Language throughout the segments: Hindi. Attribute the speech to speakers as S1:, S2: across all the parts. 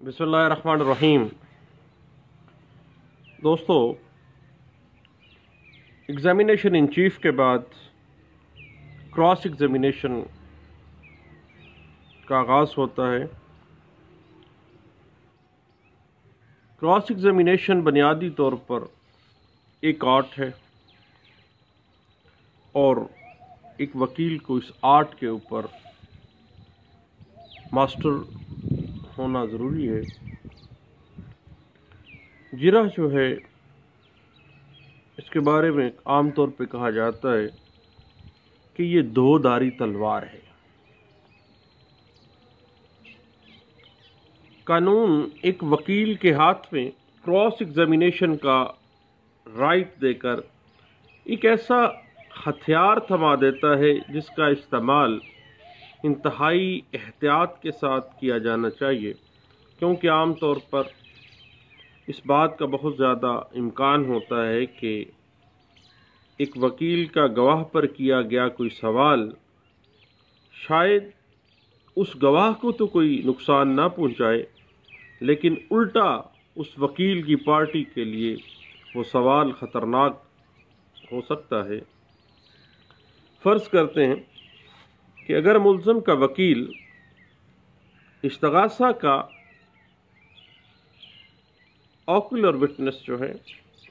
S1: रहीम दोस्तों एग्ज़ामिनेशन इन चीफ के बाद क्रॉस एग्ज़ामिनेशन का आगाज़ होता है। क्रॉस एग्ज़ामिनेशन बुनियादी तौर पर एक आर्ट है और एक वकील को इस आर्ट के ऊपर मास्टर होना ज़रूरी है। जिरा जो है, इसके बारे में आम तौर पे कहा जाता है कि ये दो दारी तलवार है। कानून एक वकील के हाथ में क्रॉस एग्जामिनेशन का राइट देकर एक ऐसा हथियार थमा देता है जिसका इस्तेमाल इंतहाई एहतियात के साथ किया जाना चाहिए, क्योंकि आम तौर पर इस बात का बहुत ज़्यादा इम्कान होता है कि एक वकील का गवाह पर किया गया कोई सवाल, शायद उस गवाह को तो कोई नुकसान ना पहुँचाए, लेकिन उल्टा उस वकील की पार्टी के लिए वो सवाल ख़तरनाक हो सकता है। फ़र्ज़ करते हैं कि अगर मुलजम का वकील इश्तगासा का ऑकुलर विटनेस जो है,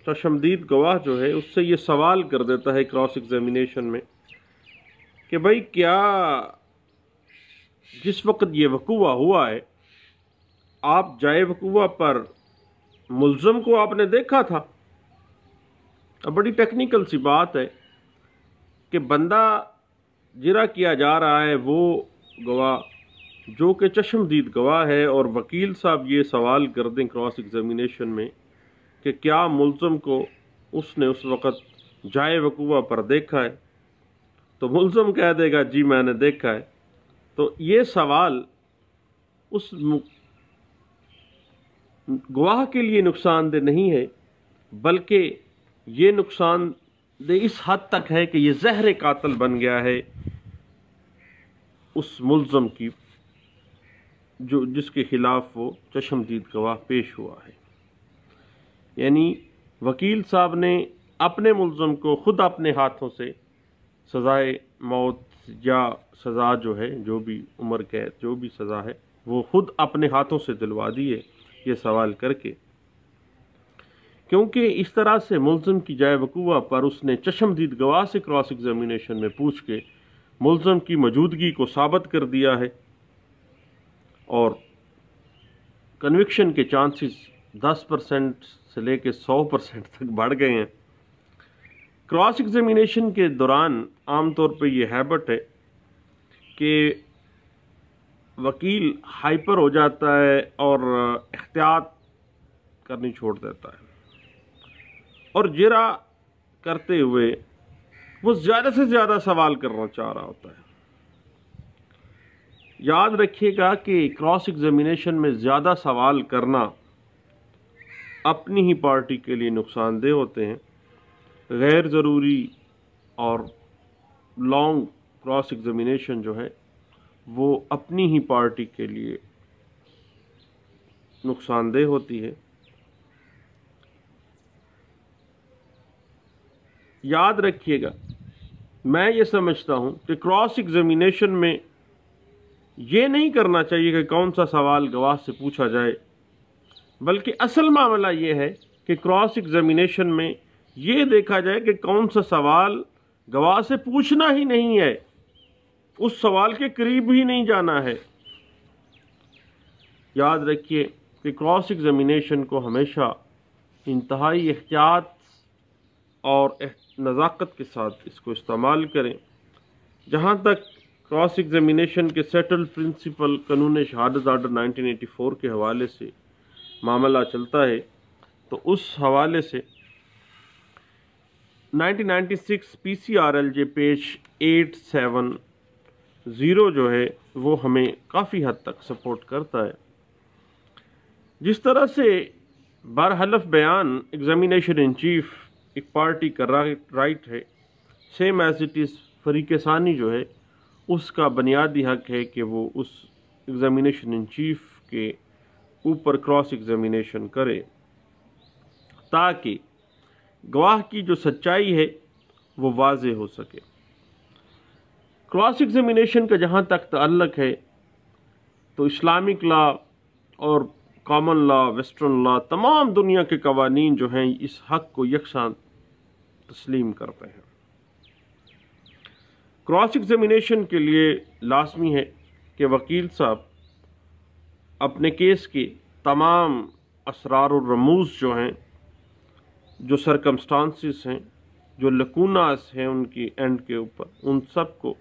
S1: तशमदीद गवाह जो है, उससे ये सवाल कर देता है क्रॉस एग्जामिनेशन में कि भाई क्या जिस वक्त ये वकूआ हुआ है, आप जाए वकूआ पर मुलजम को आपने देखा था? अब बड़ी टेक्निकल सी बात है कि बंदा जिरा किया जा रहा है, वो गवाह, जो कि चश्मदीद गवाह है, और वकील साहब ये सवाल कर दें क्रॉस एग्जामिनेशन में कि क्या मुलम को उसने उस वक़्त जाए वकूआ पर देखा है? तो मुलम कह देगा, जी, मैंने देखा है। तो ये सवाल उस गवाह के लिए नुकसानदेह नहीं है, बल्कि ये नुकसान इस हद तक है कि ये जहर कातल बन गया है उस मुलज़म की, जो, जिसके ख़िलाफ़ वो चशमदीद गवाह पेश हुआ है। यानी वकील साहब ने अपने मुलज़म को ख़ुद अपने हाथों से सज़ाए मौत या सज़ा जो है, जो भी उम्र कैद जो भी सज़ा है, वो ख़ुद अपने हाथों से दिलवा दी है, ये सवाल करके क्योंकि इस तरह से मुलजम की जाए वकूआ पर उसने चशमदीद गवाह से क्रॉस एग्जामिनेशन में पूछ के मुलजम की मौजूदगी को साबित कर दिया है और कन्विक्शन के चांसेस 10 परसेंट से लेकर 100 परसेंट तक बढ़ गए हैं। क्रॉस एग्जामिनेशन के दौरान आमतौर पर यह हैबिट है कि वकील हाइपर हो जाता है और एहतियात करनी छोड़ देता है। और जिरा करते हुए वो ज़्यादा से ज़्यादा सवाल करना चाह रहा होता है। याद रखिएगा कि क्रॉस एग्जामिनेशन में ज़्यादा सवाल करना अपनी ही पार्टी के लिए नुकसानदेह होते हैं। गैर ज़रूरी और लॉन्ग क्रॉस एग्जामिनेशन जो है, वो अपनी ही पार्टी के लिए नुकसानदेह होती है। याद रखिएगा, मैं ये समझता हूँ कि क्रॉस एग्जामिनेशन में ये नहीं करना चाहिए कि कौन सा सवाल गवाह से पूछा जाए, बल्कि असल मामला ये है कि क्रॉस एग्जामिनेशन में ये देखा जाए कि कौन सा सवाल गवाह से पूछना ही नहीं है, उस सवाल के करीब ही नहीं जाना है। याद रखिए कि क्रॉस एग्जामिनेशन को हमेशा इंतहाई एहतियात और नज़ाकत के साथ इसको इस्तेमाल करें। जहाँ तक क्रॉस एग्जामिनेशन के सेटल प्रिंसिपल कानून शहादत आर्डर 1984 के हवाले से मामला चलता है तो उस हवाले से 1996 P C R L J page eight seven zero जो है, वो हमें काफ़ी हद तक सपोर्ट करता है। जिस तरह से बरहलफ बयान एग्जामिनेशन इन चीफ एक पार्टी का राइट राइट है। सेम एज इट इज़ फरीकसानी जो है, उसका बुनियादी हक है कि वो उस एग्ज़ामिनेशन इन चीफ के ऊपर क्रॉस एग्जामिनेशन करे, ताकि गवाह की जो सच्चाई है, वो वाज हो सके। क्रॉस एग्जामिनेशन का जहाँ तक तल्लक है तो इस्लामिक लॉ और कॉमन लॉ वेस्टर्न लॉ, तमाम दुनिया के कवानीन जो हैं, इस हक को यकसा तस्लीम करते हैं। क्रॉस एग्जामिनेशन के लिए लाजमी है कि वकील साहब अपने केस के तमाम असरार और रमूज जो हैं, जो सरकमस्टांसिस हैं, जो लकूनास हैं उनकी एंड के ऊपर, उन सबको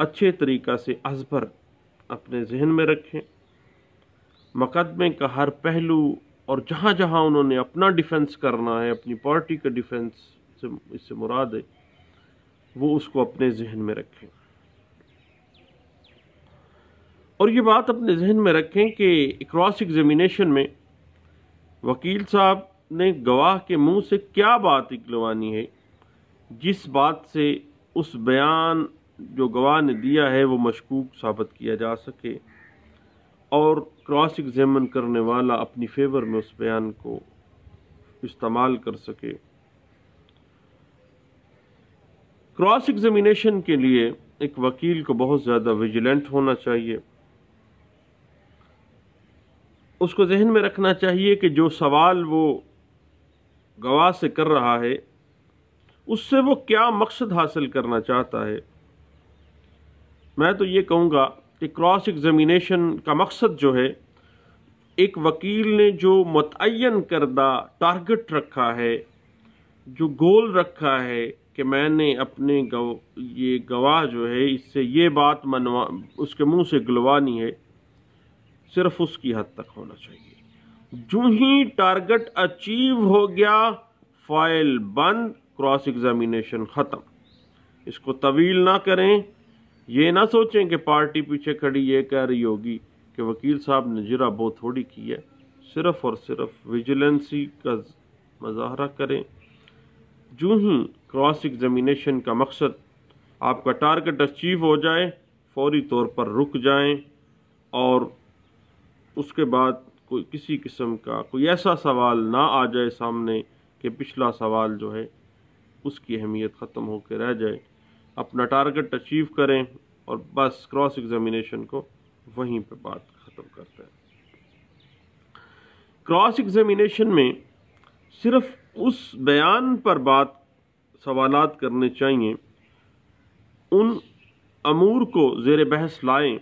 S1: अच्छे तरीक़ा से अजबर अपने जहन में रखें। मुकदमे का हर पहलू और जहाँ जहाँ उन्होंने अपना डिफेंस करना है, अपनी पार्टी का डिफेंस से, इससे मुराद है, वो उसको अपने जहन में रखें। और ये बात अपने जहन में रखें कि क्रॉस एग्जामिनेशन में वकील साहब ने गवाह के मुँह से क्या बात निकलवानी है, जिस बात से उस बयान जो गवाह ने दिया है वो मशकूक साबित किया जा सके। और क्रॉस एग्जामिन करने वाला अपनी फेवर में उस बयान को इस्तेमाल कर सके। क्रॉस एग्जामिनेशन के लिए एक वकील को बहुत ज़्यादा विजिलेंट होना चाहिए। उसको जहन में रखना चाहिए कि जो सवाल वो गवाह से कर रहा है, उससे वो क्या मकसद हासिल करना चाहता है। मैं तो ये कहूँगा कि क्रॉस एग्जामिनेशन का मकसद जो है, एक वकील ने जो मुतन करदा टारगेट रखा है, जो गोल रखा है कि मैंने अपने गव, ये गवाह जो है, इससे ये बात मनवा, उसके मुँह से गुलवानी है, सिर्फ़ उसकी हद तक होना चाहिए। जो ही टारगेट अचीव हो गया, फ़ाइल बंद, क्रॉस एग्जामिनेशन ख़त्म। इसको तवील ना करें ये ना सोचें कि पार्टी पीछे खड़ी ये कह रही होगी कि वकील साहब ने जरा बहुत थोड़ी की है। सिर्फ़ और सिर्फ़ विजिलेंसी का मजाहरा करें। जो ही क्रॉस एग्जामिनेशन का मकसद आपका टारगेट अचीव हो जाए, फौरी तौर पर रुक जाएँ और उसके बाद कोई किसी किस्म का कोई ऐसा सवाल ना आ जाए सामने कि पिछला सवाल जो है उसकी अहमियत ख़त्म होकर रह जाए। अपना टारगेट अचीव करें और बस क्रॉस एग्जामिनेशन को वहीं पे बात ख़त्म करते हैं। क्रॉस एग्जामिनेशन में सिर्फ़ उस बयान पर बात, सवालात करने चाहिए, उन अमूर को जेर बहस लाएँ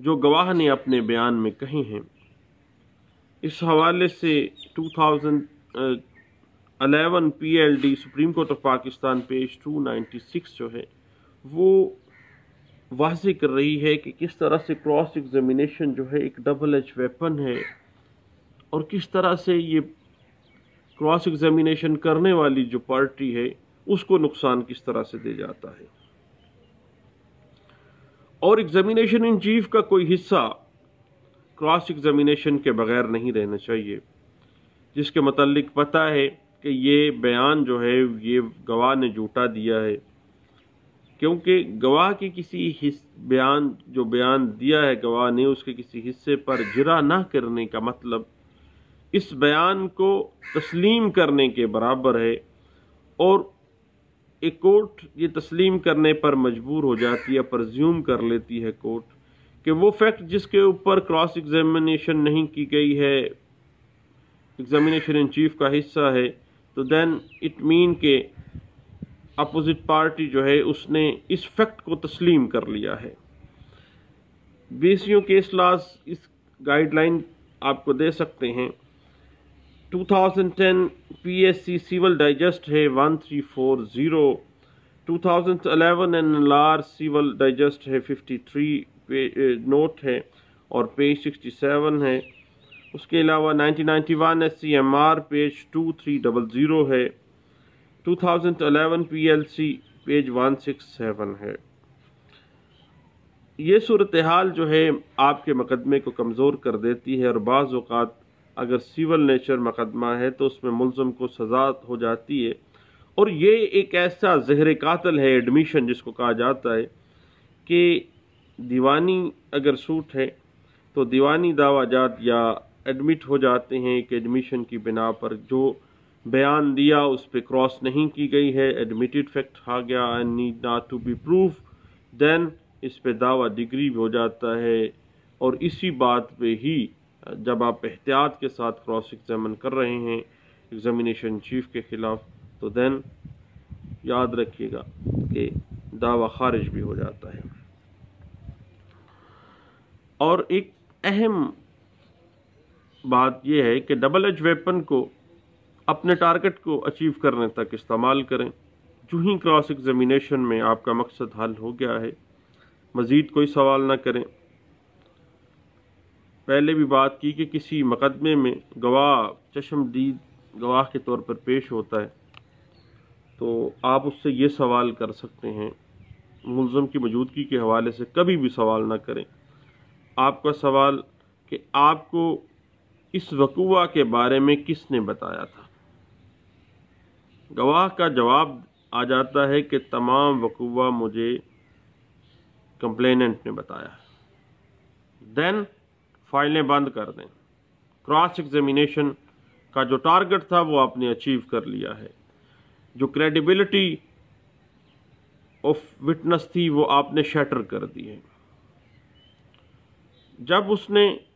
S1: जो गवाह ने अपने बयान में कहे हैं। इस हवाले से 2011 PLD supreme court of Pakistan page 296 जो है, वो वाजे कर रही है कि किस तरह से क्रॉस एग्जामिनेशन जो है एक डबल एच वेपन है और किस तरह से ये क्रॉस एग्जामिनेशन करने वाली जो पार्टी है, उसको नुकसान किस तरह से दे जाता है। और एग्जामिनेशन इन चीफ का कोई हिस्सा क्रॉस एग्जामिनेशन के बगैर नहीं रहना चाहिए, जिसके मतलब पता है कि ये बयान जो है, ये गवाह ने झूठा दिया है। क्योंकि गवाह के किसी हिस, बयान, जो बयान दिया है गवाह ने, उसके किसी हिस्से पर जरा ना करने का मतलब इस बयान को तस्लीम करने के बराबर है और एक कोर्ट ये तस्लीम करने पर मजबूर हो जाती है, प्रज्यूम कर लेती है कोर्ट, कि वो फैक्ट जिसके ऊपर क्रॉस एग्जामिनेशन नहीं की गई है, एग्जामिनेशन इन चीफ का हिस्सा है तो देन इट मीन के अपोजिट पार्टी जो है, उसने इस फैक्ट को तस्लीम कर लिया है। बीसियों केस लाज इस गाइडलाइन आपको दे सकते हैं। 2010 पीएससी सिविल डाइजेस्ट है 1340 2011 एन लार सिविल डाइजेस्ट है 53 नोट है, और पेज 67 है। उसके अलावा 1991 S C M R page 2300 है। 2011 पीएलसी पेज 167 है। ये सूरत हाल जो है आपके मुकदमे को कमज़ोर कर देती है और बाज़ अवत अगर सिविल नेचर मुकदमा है तो उसमें मुलम को सज़ा हो जाती है। और ये एक ऐसा जहर कातल है एडमिशन जिसको कहा जाता है कि दीवानी अगर सूट है तो दीवानी दावाजात या एडमिट हो जाते हैं कि एडमिशन की बिना पर जो बयान दिया उस पर क्रॉस नहीं की गई है एडमिटेड फैक्ट आ गया and need not to be proof then इस पे दावा डिग्री भी हो जाता है। और इसी बात पे ही जब आप एहतियात के साथ क्रॉस एग्जामिन कर रहे हैं एग्जामिनेशन चीफ के ख़िलाफ़ तो देन याद रखिएगा कि दावा खारिज भी हो जाता है। और एक अहम बात यह है कि डबल एज वेपन को अपने टारगेट को अचीव करने तक इस्तेमाल करें। जो ही क्रॉस एग्जामिनेशन में आपका मकसद हल हो गया है, मज़ीद कोई सवाल ना करें। पहले भी बात की कि किसी मुकदमे में गवाह चशमदीद गवाह के तौर पर पेश होता है तो आप उससे ये सवाल कर सकते हैं मुलम की मौजूदगी के हवाले से कभी भी सवाल ना करें। आपका सवाल कि आपको इस वकूआ के बारे में किसने बताया था? गवाह का जवाब आ जाता है कि तमाम वकूआ मुझे कंप्लेनेंट ने बताया। देन फाइलें बंद कर दें। क्रॉस एग्जामिनेशन का जो टारगेट था, वो आपने अचीव कर लिया है। जो क्रेडिबिलिटी ऑफ़ विटनेस थी, वो आपने शटर कर दी है। जब उसने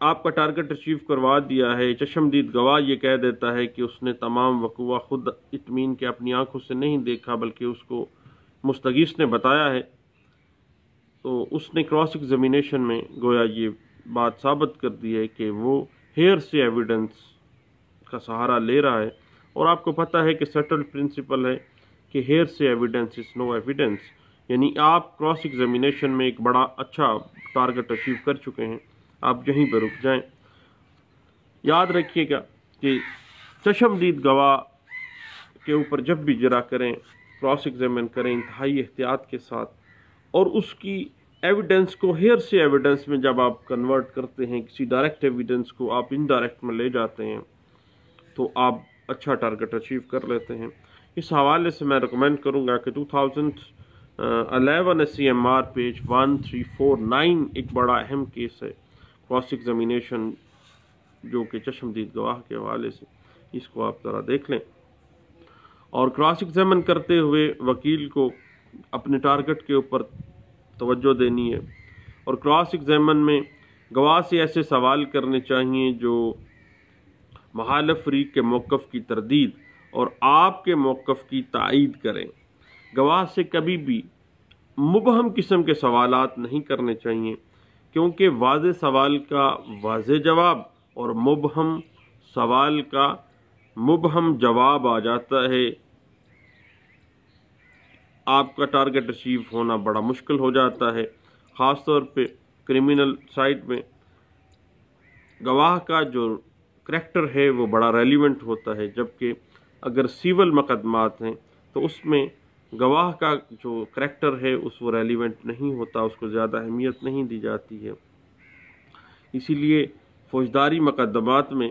S1: आपका टारगेट अचीव करवा दिया है, चशमदीद गवाह ये कह देता है कि उसने तमाम वकूआ खुद इतमीन के अपनी आँखों से नहीं देखा, बल्कि उसको मुस्तगीस ने बताया है। तो उसने क्रॉस एग्जामिनेशन में गोया ये बात साबित कर दी है कि वो हेयर से एविडेंस का सहारा ले रहा है। और आपको पता है कि सटल प्रिंसिपल है कि हेयर से एविडेंस इज़ नो एविडेंस यानी आप क्रॉस एग्जामिनेशन में एक बड़ा अच्छा टारगेट अचीव कर चुके हैं। आप यहीं पर रुक जाएँ। याद रखिएगा कि चशमदीद गवाह के ऊपर जब भी जरा करें क्रॉस एग्जामिन करें इंतहाई एहतियात के साथ, और उसकी एविडेंस को हेयर से एविडेंस में जब आप कन्वर्ट करते हैं, किसी डायरेक्ट एविडेंस को आप इनडायरेक्ट में ले जाते हैं तो आप अच्छा टारगेट अचीव कर लेते हैं। इस हवाले से मैं रिकमेंड करूँगा कि 2011 S C M R page one three four nine एक बड़ा अहम केस है। क्रॉस एग्जामिनेशन जो कि चशमदीद गवाह के हवाले से, इसको आप ज़रा देख लें। और क्रॉस एग्जामिन करते हुए वकील को अपने टारगेट के ऊपर तवज्जो देनी है। और क्रॉस एग्जामिन में गवाह से ऐसे सवाल करने चाहिए जो महालफ फरीक के मौक़ की तरदीद और आपके मौक़ की तायद करें। गवाह से कभी भी मुबहम किस्म के सवाल नहीं करने चाहिए। क्योंकि वाज सवाल का वाज जवाब और मुबहम सवाल का मुबहम जवाब आ जाता है। आपका टारगेट अचीव होना बड़ा मुश्किल हो जाता है। ख़ास तौर पे क्रिमिनल साइड में गवाह का जो करेक्टर है वो बड़ा रेलिवेंट होता है, जबकि अगर सिविल मुकदमात हैं तो उसमें गवाह का जो करेक्टर है, उस वो रेलिवेंट नहीं होता, उसको ज़्यादा अहमियत नहीं दी जाती है। इसीलिए फौजदारी मुकदमात में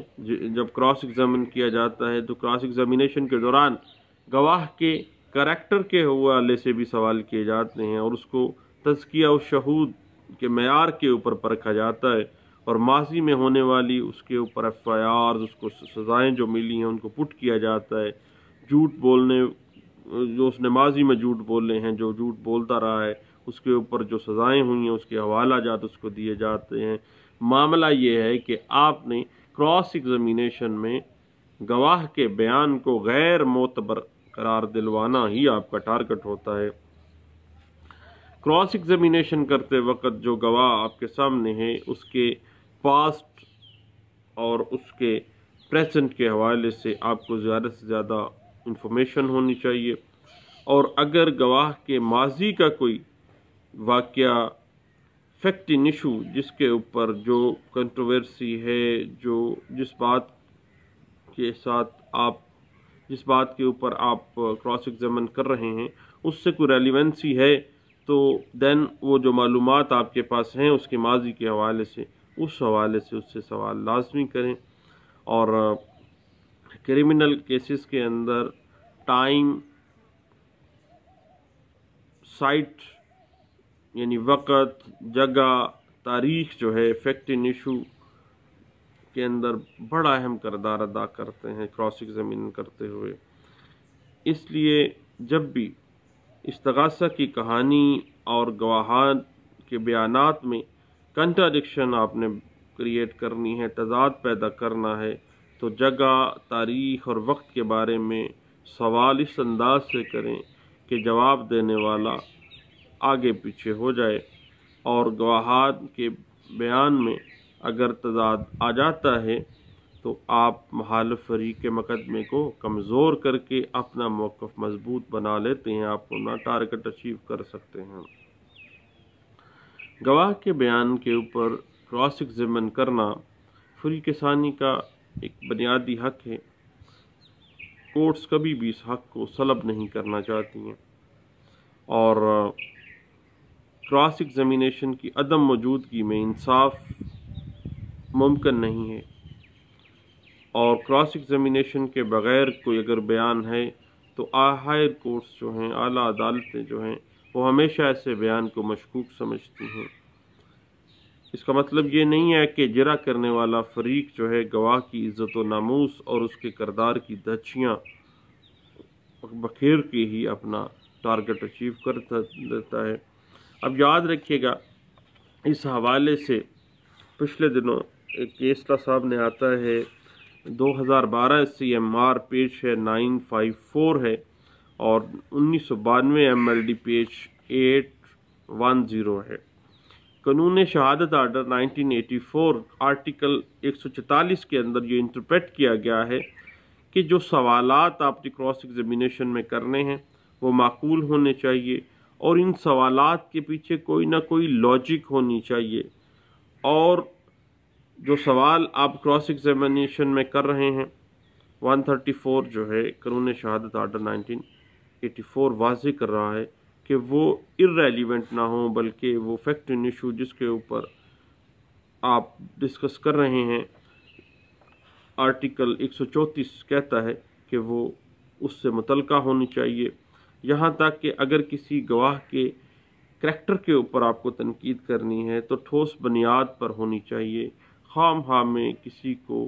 S1: जब क्रॉस एग्ज़ामिन किया जाता है तो क्रॉस एग्ज़ामिनेशन के दौरान गवाह के करैक्टर के हवाले से भी सवाल किए जाते हैं और उसको तजकिया और शहूद के मैार के ऊपर परखा जाता है और माजी में होने वाली उसके ऊपर एफ़ आई आर उसको सज़ाएँ जो मिली हैं, उनको पुट किया जाता है। झूठ बोलने जो उस नमाजी में झूठ बोले हैं, जो झूठ बोलता रहा है, उसके ऊपर जो सज़ाएँ हुई हैं, उसके हवाला जात उसको दिए जाते हैं। मामला ये है कि आपने क्रॉस एग्जामिनेशन में गवाह के बयान को गैर मोतबर करार दिलवाना ही आपका टारगेट होता है। क्रॉस एग्जामिनेशन करते वक्त जो गवाह आपके सामने है, उसके पास्ट और उसके प्रेजेंट के हवाले से आपको ज़्यादा से ज़्यादा इंफॉर्मेशन होनी चाहिए। और अगर गवाह के माजी का कोई वाक़ फैक्टिंग इशू जिसके ऊपर जो कंट्रोवर्सी है, जो जिस बात के साथ आप, जिस बात के ऊपर आप क्रॉस एग्जामिन कर रहे हैं, उससे कोई रेलिवेंसी है तो देन वो जो मालूम आपके पास हैं, उसके माजी के हवाले से, उस हवाले से उससे सवाल लाजमी करें। और क्रिमिनल केसेस के अंदर टाइम, साइट, यानी वक़्त, जगह, तारीख जो है फैक्ट इन इशू के अंदर बड़ा अहम करदार अदा करते हैं क्रॉस एग्जामिन करते हुए। इसलिए जब भी इस्तगासा की कहानी और गवाहान के बयानात में कंट्राडिक्शन आपने क्रिएट करनी है, तजाद पैदा करना है तो जगह, तारीख और वक्त के बारे में सवाल इस अंदाज से करें कि जवाब देने वाला आगे पीछे हो जाए और गवाहान के बयान में अगर तजाद आ जाता है तो आप महाल फरी के मुकदमे को कमज़ोर करके अपना मौक़ मज़बूत बना लेते हैं, आप अपना टारगेट अचीव कर सकते हैं। गवाह के बयान के ऊपर क्रॉस एग्जामिन करना फ्री किसानी का एक बुनियादी हक है। कोर्ट्स कभी भी इस हक को सलब नहीं करना चाहती हैं। और, क्रॉस एग्जामिनेशन की अदम मौजूदगी में इंसाफ मुमकिन नहीं है। और क्रॉस एग्जामिनेशन के बग़ैर कोई अगर बयान है तो हायर कोर्ट्स जो हैं, आला अदालतें जो हैं, वो हमेशा ऐसे बयान को मशकूक समझती हैं। इसका मतलब ये नहीं है कि जरा करने वाला फरीक जो है गवाह की इज़्ज़त नामूस और उसके करदार की दचियाँ बखेर के ही अपना टारगेट अचीव कर देता है। अब याद रखिएगा, इस हवाले से पिछले दिनों एक केसला साहब ने आता है 2012 सी एम आर पेज है 954 है और उन्नीस सौ बानवे M L D page eight one zero है। कानून शहादत आर्डर 1984 आर्टिकल 144 के अंदर ये इंटरप्रेट किया गया है कि जो सवालात आपने क्रॉस एग्जामिनेशन में करने हैं, वो माकूल होने चाहिए और इन सवालात के पीछे कोई ना कोई लॉजिक होनी चाहिए। और जो सवाल आप क्रॉस एग्जामिनेशन में कर रहे हैं 134 जो है, कानून शहादत आर्डर 1984 वाजे कर रहा है। कि वो इरेलीवेंट ना हो, बल्कि वो फैक्ट इन इशू जिसके ऊपर आप डिस्कस कर रहे हैं आर्टिकल 134 कहता है कि वो उससे मुतलका होनी चाहिए। यहाँ तक कि अगर किसी गवाह के करैक्टर के ऊपर आपको तनकीद करनी है तो ठोस बुनियाद पर होनी चाहिए। खाम हा में किसी को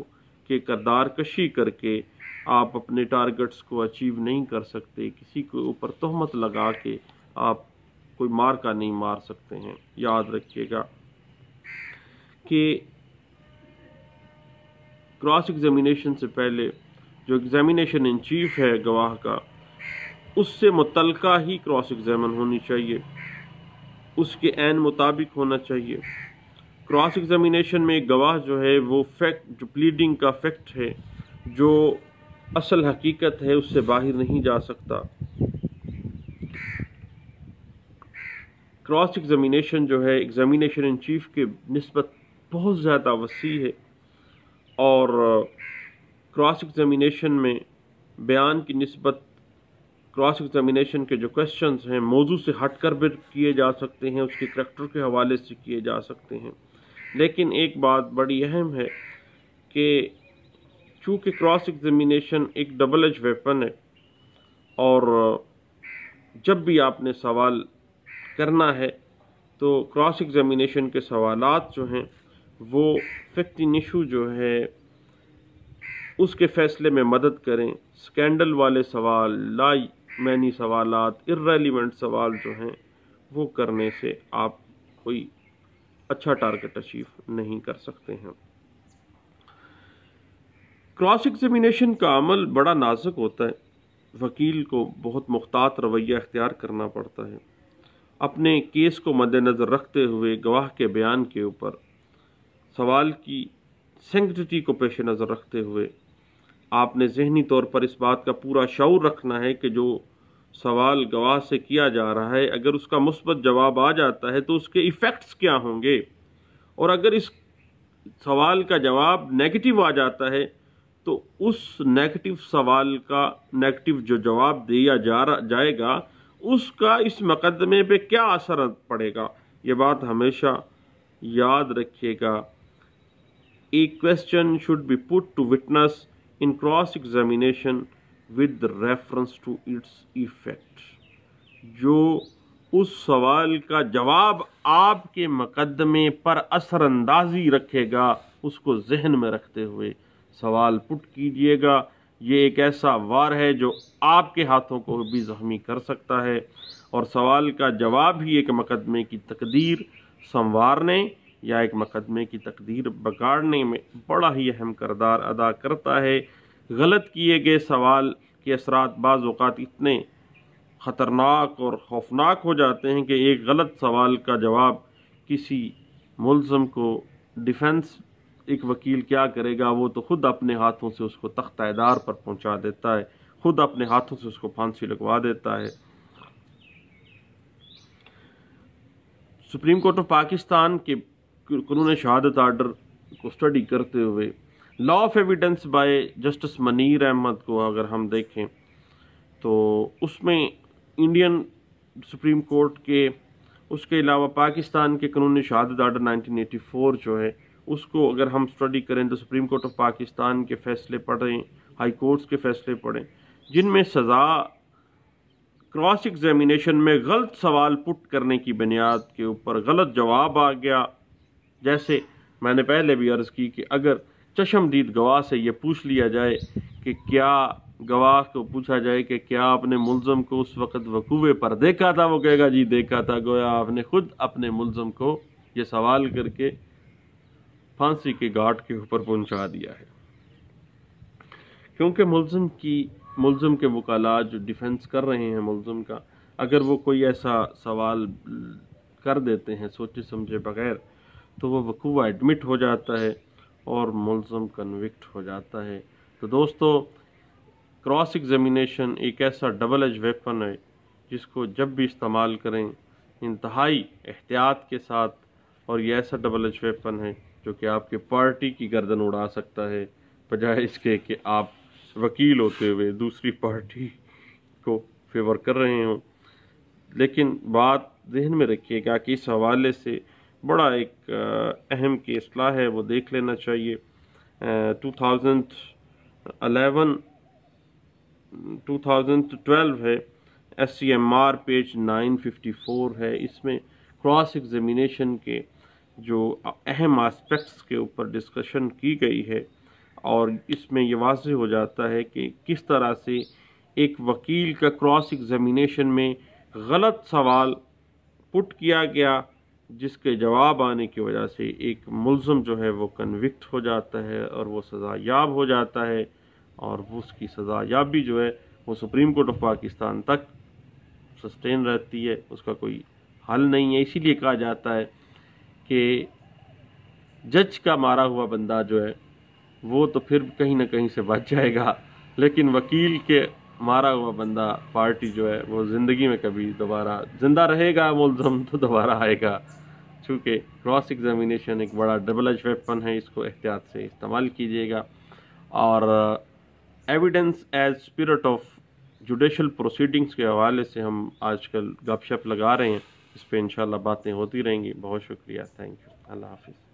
S1: के करदार कशी करके आप अपने टारगेट्स को अचीव नहीं कर सकते। किसी के ऊपर तहमत लगा के आप कोई मार का नहीं मार सकते हैं। याद रखिएगा कि क्रॉस एग्जामिनेशन से पहले जो एग्जामिनेशन इन चीफ है गवाह का, उससे मुतलका ही क्रॉस एग्जामिन होनी चाहिए। उसके एन मुताबिक होना चाहिए। क्रॉस एग्जामिनेशन में गवाह जो है, वो फैक्ट जो प्लीडिंग का फैक्ट है, जो असल हकीकत है, उससे बाहर नहीं जा सकता। क्रॉस एग्ज़ामिनेशन जो है, एग्ज़ामिनेशन इन चीफ के नस्बत बहुत ज़्यादा वसी है और क्रॉस एग्ज़ामिनेशन में बयान की नस्बत, क्रॉस एग्ज़ामिनेशन के जो क्वेश्चंस हैं, मौजू से हट कर भी किए जा सकते हैं, उसके करैक्टर के हवाले से किए जा सकते हैं। लेकिन एक बात बड़ी अहम है कि चूँकि क्रॉस एग्ज़ामिनेशन एक डबल एज वेपन है और, जब भी आपने सवाल करना है तो क्रॉस एग्ज़ामिनेशन के सवालात जो हैं, वो फैक्ट इशू जो है, उसके फ़ैसले में मदद करें। स्कैंडल वाले सवाल ला मैनी सवालात इरेलीवेंट सवाल जो हैं, वो करने से आप कोई अच्छा टारगेट अचीव नहीं कर सकते हैं। क्रॉस एग्जामिनेशन का अमल बड़ा नाजुक होता है। वकील को बहुत मुख्तात रवैया अख्तियार करना पड़ता है। अपने केस को मद्देनज़र रखते हुए गवाह के बयान के ऊपर सवाल की सेंगटिटी को पेश नज़र रखते हुए आपने जहनी तौर पर इस बात का पूरा शौर रखना है कि जो सवाल गवाह से किया जा रहा है, अगर उसका मुस्बत जवाब आ जाता है तो उसके इफ़ेक्ट्स क्या होंगे? और अगर इस सवाल का जवाब नेगेटिव आ जाता है तो उस नेगेटिव सवाल का नेगेटिव जो जवाब दिया जा रहा, जाएगा उसका इस मुकदमे पे क्या असर पड़ेगा? ये बात हमेशा याद रखिएगा। A question should be put to witness in cross examination with reference to its effect जो उस सवाल का जवाब आपके मुकदमे पर असरअंदाजी रखेगा, उसको जहन में रखते हुए सवाल पुट कीजिएगा। ये एक ऐसा वार है जो आपके हाथों को भी जख्मी कर सकता है। और सवाल का जवाब ही एक मुकदमे की तकदीर संवारने या एक मुकदमे की तकदीर बगाड़ने में बड़ा ही अहम करदार अदा करता है। गलत किए गए सवाल के असरात बाज़ात इतने ख़तरनाक और खौफनाक हो जाते हैं कि एक गलत सवाल का जवाब किसी मुलम को डिफेंस एक वकील क्या करेगा, वो तो खुद अपने हाथों से उसको तख्तादार पर पहुँचा देता है, खुद अपने हाथों से उसको फांसी लगवा देता है। सुप्रीम कोर्ट ऑफ़ पाकिस्तान के कानून शहादत आर्डर को स्टडी करते हुए, law of evidence by justice Munir Ahmad को अगर हम देखें तो उसमें इंडियन सुप्रीम कोर्ट के, उसके अलावा पाकिस्तान के कानून शहादत आर्डर 1984 जो है उसको अगर हम स्टडी करें तो सुप्रीम कोर्ट ऑफ़ पाकिस्तान के फैसले पढ़ें हाई कोर्ट्स के फैसले पढ़ें, जिनमें सज़ा क्रॉस एग्जामिनेशन में गलत सवाल पुट करने की बुनियाद के ऊपर गलत जवाब आ गया। जैसे मैंने पहले भी अर्ज़ की कि अगर चशमदीद गवाह से ये पूछ लिया जाए कि क्या गवाह को पूछा जाए कि क्या आपने मुलजम को उस वक़्त वकूवे पर देखा था? वो कहेगा, जी, देखा था। गोया आपने खुद अपने मुलजम को ये सवाल करके फांसी के घाट के ऊपर पहुँचा दिया है। क्योंकि मुलजम की, मुलजम के वकाला जो डिफेंस कर रहे हैं मुलजम का, अगर वो कोई ऐसा सवाल कर देते हैं सोचे समझे बगैर तो वो वकूवा एडमिट हो जाता है और मुलजम कन्विक्ट हो जाता है। तो दोस्तों क्रॉस एग्जामिनेशन एक ऐसा डबल एज वेपन है जिसको जब भी इस्तेमाल करें, इंतहाई एहतियात के साथ, और ये ऐसा डबल एज वेपन है जो कि आपके पार्टी की गर्दन उड़ा सकता है, बजाय इसके कि आप वकील होते हुए दूसरी पार्टी को फेवर कर रहे हों। लेकिन बात जहन में रखिएगा कि इस हवाले से बड़ा एक अहम केसला है, वो देख लेना चाहिए। Two thousand eleven two thousand twelve है S C M R page nine fifty four है। इसमें क्रॉस एग्जामिनेशन के जो अहम आस्पेक्ट्स के ऊपर डिस्कशन की गई है और इसमें ये वाज हो जाता है कि किस तरह से एक वकील का क्रॉस एग्जामिनेशन में गलत सवाल पुट किया गया, जिसके जवाब आने की वजह से एक मुलम जो है वो कन्विक्ट हो जाता है और वो सज़ा याब हो जाता है और उसकी सज़ा याबी जो है वो सुप्रीम कोर्ट ऑफ़ पाकिस्तान तक सस्टेन रहती है, उसका कोई हल नहीं है। इसीलिए कहा जाता है कि जज का मारा हुआ बंदा जो है, वो तो फिर कहीं ना कहीं से बच जाएगा। लेकिन वकील के मारा हुआ बंदा, पार्टी जो है, वो ज़िंदगी में कभी दोबारा ज़िंदा रहेगा, मुलजम तो दोबारा आएगा। चूँकि क्रॉस एग्जामिनेशन एक बड़ा डबल एज वेपन है, इसको एहतियात से इस्तेमाल कीजिएगा। और evidence as spirit of judicial proceedings के हवाले से हम आजकल गपशप लगा रहे हैं। इस पर इंशाल्लाह बातें होती रहेंगी। बहुत शुक्रिया। थैंक यू अल्लाह हाफिज़।